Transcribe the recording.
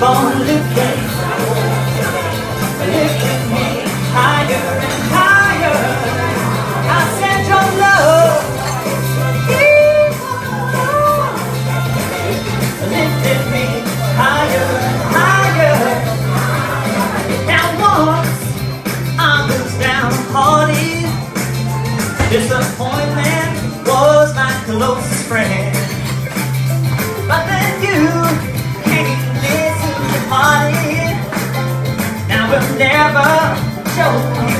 keep on lifting, lifting me higher and higher. I said your love keep on me higher and higher. Now once I was downhearted, disappointment was my closest friend. never